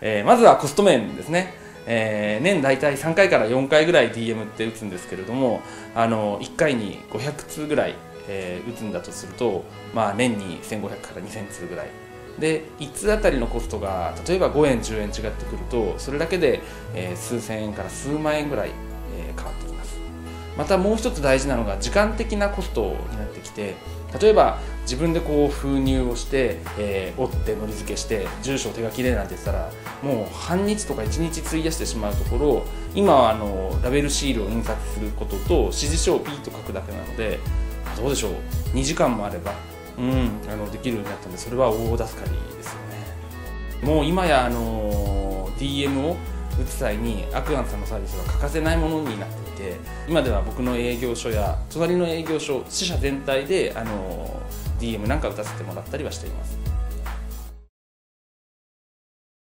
えー、まずはコスト面ですね、えー、年大体3回から4回ぐらい DM って打つんですけれどもあの1回に500通ぐらい、えー、打つんだとすると、まあ、年に1500から2000通ぐらい。で1通あたりのコストが例えば5円10円違ってくるとそれだけで、えー、数千円から数万円ぐらい、えー、変わってきます。またもう一つ大事なのが時間的なコストになってきて例えば自分でこう封入をして、えー、折ってのり付けして住所を手書きでなんて言ったらもう半日とか1日費やしてしまうところ今はあのラベルシールを印刷することと指示書をピーと書くだけなのでどうでしょう？2時間もあれば、うん、あのできるようになったのでそれは大助かりですよね。もう今やあの DM を打つ際にアクアンさんのサービスは欠かせないものになっていて今では僕の営業所や隣の営業所支社全体であの DM なんか打たせてもらったりはしています。